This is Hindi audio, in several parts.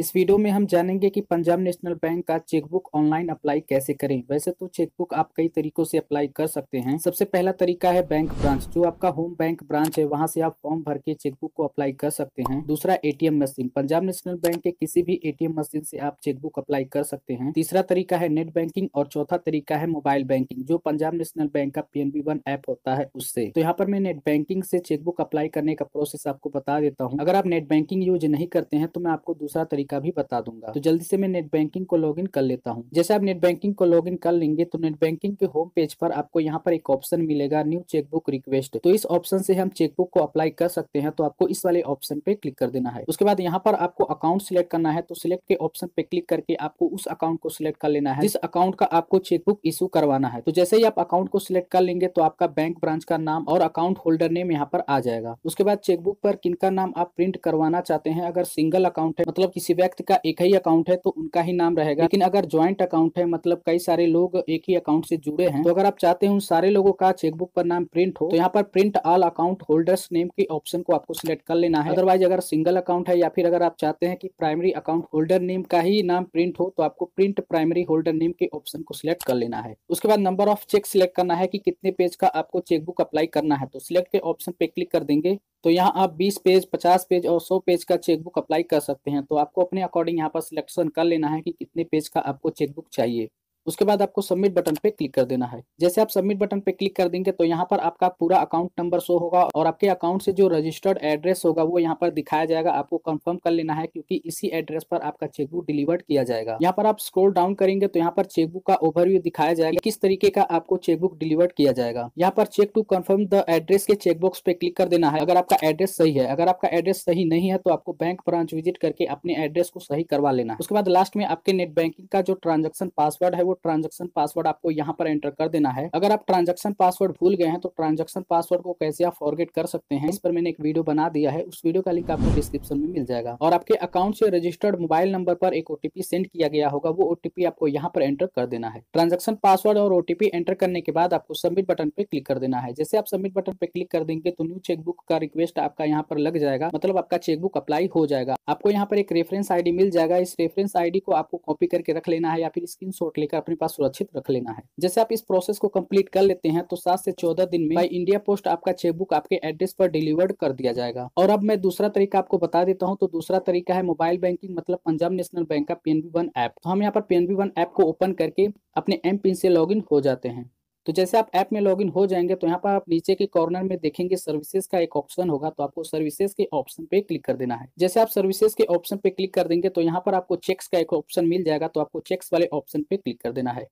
इस वीडियो में हम जानेंगे कि पंजाब नेशनल बैंक का चेकबुक ऑनलाइन अप्लाई कैसे करें। वैसे तो चेकबुक आप कई तरीकों से अप्लाई कर सकते हैं। सबसे पहला तरीका है बैंक ब्रांच। जो आपका होम बैंक ब्रांच है, वहाँ से आप फॉर्म भर के चेकबुक को अप्लाई कर सकते हैं। दूसरा, ATM machine. Punjab National Bank के किसी भी एटीएम मशीन से आप चेकबुक अप्लाई कर सकते हैं। तीसरा तरीका है नेट बैंकिंग और चौथा तरीका है मोबाइल बैंकिंग। जो पंजाब नेशनल बैंक का पीएनबी वन ऐप होता है, उससे। तो यहाँ पर मैं नेट बैंकिंग से चेकबुक अप्लाई करने का प्रोसेस आपको बता देता हूँ। अगर आप नेट बैंकिंग यूज़ नहीं करते हैं तो मैं आपको दूसरा तरीका भी बता दूँगा। तो जल्दी से मैं नेट बैंकिंग को लॉगिन कर लेता हूँ। जैसे आप नेट बैंकिंग को लॉगिन कर लेंगे तो नेट बैंकिंग के होम पेज पर आपको यहाँ पर एक ऑप्शन मिलेगा, न्यू चेकबुक रिक्वेस्ट। तो इस ऑप्शन से हम चेकबुक को अप्लाई कर सकते हैं तो आपको इस वाले ऑप्शन पे क्लिक कर देना है। उसके बाद यहाँ पर आपको अकाउंट सिलेक्ट करना है तो सिलेक्ट के ऑप्शन पे क्लिक करके आपको उस अकाउंट को सिलेक्ट कर लेना है, जिस अकाउंट का आपको चेकबुक इशू करवाना है। तो जैसे ही आप अकाउंट को सिलेक्ट कर लेंगे तो आपका बैंक ब्रांच का नाम और अकाउंट होल्डर नेम यहाँ पर आ जाएगा। उसके बाद चेकबुक पर किनका नाम आप प्रिंट करवाना चाहते हैं, अगर सिंगल अकाउंट है मतलब किसी व्यक्ति का एक ही अकाउंट है तो उनका ही नाम रहेगा। लेकिन अगर ज्वाइंट अकाउंट है मतलब कई सारे लोग एक ही अकाउंट से जुड़े हैं तो अगर आप चाहते हैं उन सारे लोगों का चेकबुक पर नाम प्रिंट हो तो यहाँ पर print all account holders name के ऑप्शन को आपको सिलेक्ट कर लेना है। अदरवाइज़ अगर सिंगल अकाउंट है या फिर अगर आप चाहते हैं कि प्राइमरी अकाउंट होल्डर नेम का ही नाम प्रिंट हो तो आपको प्रिंट प्राइमरी होल्डर नेम के ऑप्शन को सिलेक्ट कर लेना है। उसके बाद नंबर ऑफ़ चेक सिलेक्ट करना है कि कितने पेज का आपको चेकबुक अप्लाई करना है तो सिलेक्ट के ऑप्शन पे क्लिक कर देंगे। तो यहाँ आप 20 पेज 50 पेज और 100 पेज का चेकबुक अप्लाई कर सकते हैं। तो आपको अपने अकॉर्डिंग यहाँ पर सिलेक्शन कर लेना है कि कितने पेज का आपको चेकबुक चाहिए। उसके बाद आपको सबमिट बटन पे क्लिक कर देना है। जैसे आप सबमिट बटन पे क्लिक कर देंगे तो यहाँ पर आपका पूरा अकाउंट नंबर शो होगा और आपके अकाउंट से जो रजिस्टर्ड एड्रेस होगा, वो यहाँ पर दिखाया जाएगा। आपको कंफर्म कर लेना है क्योंकि इसी एड्रेस पर आपका चेकबुक डिलीवर्ड किया जाएगा। यहाँ पर आप स्क्रोल डाउन करेंगे तो यहाँ पर चेकबुक का ओवरव्यू दिखाया जाएगा किस तरीके का आपको चेकबुक डिलीवर्ड किया जाएगा। यहाँ पर check to confirm the address के चेकबॉक्स पे क्लिक कर देना है। अगर आपका एड्रेस सही है, अगर आपका एड्रेस सही नहीं है तो आपको बैंक ब्रांच विज़िट करके अपने एड्रेस को सही करवा लेना उसके बाद लास्ट में आपके नेट बैंकिंग का जो ट्रांजेक्शन पासवर्ड है, वो ट्रांजेक्शन पासवर्ड आपको यहाँ पर एंटर कर देना है। अगर आप ट्रांजेक्शन पासवर्ड भूल गए हैं तो ट्रांजेक्शन पासवर्ड को कैसे आप फॉरगेट कर सकते हैं, इस पर मैंने एक वीडियो बना दिया है, उस वीडियो का लिंक आपको डिस्क्रिप्शन में मिल जाएगा। और आपके अकाउंट से रजिस्टर्ड मोबाइल नंबर पर एक ओटीपी सेंड किया गया होगा, वो ओटीपी आपको यहाँ पर एंटर कर देना है। ट्रांजेक्शन पासवर्ड और ओटीपी एंटर करने के बाद आपको सबमिट बटन पे क्लिक कर देना है। जैसे आप सबमिट बटन पे क्लिक कर देंगे तो न्यू चेकबुक का रिक्वेस्ट आपका यहाँ पर लग जाएगा मतलब आपका चेकबुक अप्लाई हो जाएगा। आपको यहाँ पर एक रेफरेंस आईडी मिल जाएगा, इस रेफरेंस आईडी को आपको कॉपी करके रख लेना है या फिर स्क्रीन लेकर अपने पास सुरक्षित रख लेना है। जैसे आप इस प्रोसेस को कंप्लीट कर लेते हैं तो सात से चौदह दिन में इंडिया पोस्ट आपका चेकबुक आपके एड्रेस पर डिलीवर्ड कर दिया जाएगा। और अब मैं दूसरा तरीका आपको बता देता हूँ तो दूसरा तरीका है मोबाइल बैंकिंग मतलब पंजाब नेशनल बैंक का पीएनबी वन ऐप तो हम यहाँ पर पीएनबी वन ऐप को ओपन करके अपने एम पिन से लॉग हो जाते हैं। तो जैसे आप ऐप में लॉगिन हो जाएँगे तो यहाँ पर आप नीचे के कॉर्नर में देखेंगे सर्विसेज़ का एक ऑप्शन होगा तो आपको सर्विसेज़ के ऑप्शन पे क्लिक कर देना है। जैसे आप सर्विसेज़ के ऑप्शन पे क्लिक कर देंगे तो यहाँ पर आपको चेक्स का एक ऑप्शन मिल जाएगा तो आपको चेक्स वाले ऑप्शन पे क्लिक कर देना है।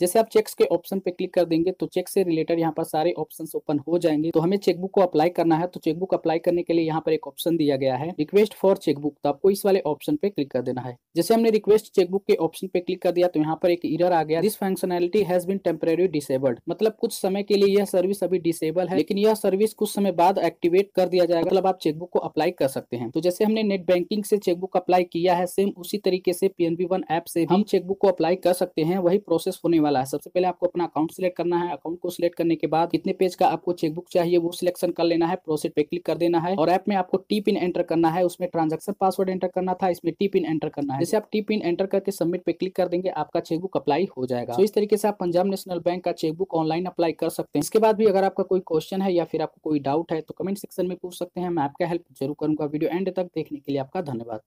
जैसे आप चेक्स के ऑप्शन पे क्लिक कर देंगे तो चेक से रिलेटेड यहाँ पर सारे ऑप्शंस ओपन हो जाएँगे। तो हमें चेकबुक को अप्लाई करना है तो चेकबुक अप्लाई करने के लिए यहाँ पर एक ऑप्शन दिया गया है, रिक्वेस्ट फॉर चेकबुक तो आपको इस वाले ऑप्शन पे क्लिक कर देना है। जैसे हमने रिक्वेस्ट चेकबुक के ऑप्शन पे क्लिक कर दिया तो यहाँ पर एक इरर आ गया। This functionality has been temporary disabled मतलब कुछ समय के लिए यह सर्विस अभी डिसेबल है, लेकिन यह सर्विस कुछ समय बाद एक्टिवेट कर दिया जाएगा। मतलब आप चेकबुक को अप्लाई कर सकते हैं। तो जैसे हमने नेट बैंकिंग से चेकबुक अप्लाई किया है सेम उसी तरीके से पीएनबी वन ऐप से हम चेकबुक को अप्लाई कर सकते हैं। वही प्रोसेस होने वाला है। सबसे पहले आपको अपना अकाउंट सिलेक्ट करना है। अकाउंट को सिलेक्ट करने के बाद कितने पेज का आपको चेकबुक चाहिए, वो सिलेक्शन कर लेना है। प्रोसेस पे क्लिक कर देना है। और ऐप में आपको टी पिन एंटर करना है। उसमें ट्रांजेक्शन पासवर्ड एंटर करना था, इसमें टी पिन एंटर करना है। जैसे आप टी पिन एंटर करके सबमिट पे क्लिक कर देंगे, आपका चेकबुक अप्लाई हो जाएगा। तो इस तरीके से आप पंजाब नेशनल बैंक का चेकबुक ऑनलाइन अप्लाई कर सकते हैं। इसके बाद भी अगर आपका कोई क्वेश्चन है या फिर आपको कोई डाउट है तो कमेंट सेक्शन में पूछ सकते हैं। मैं आपका हेल्प ज़रूर करूँगा। वीडियो एंड तक देखने के लिए आपका धन्यवाद।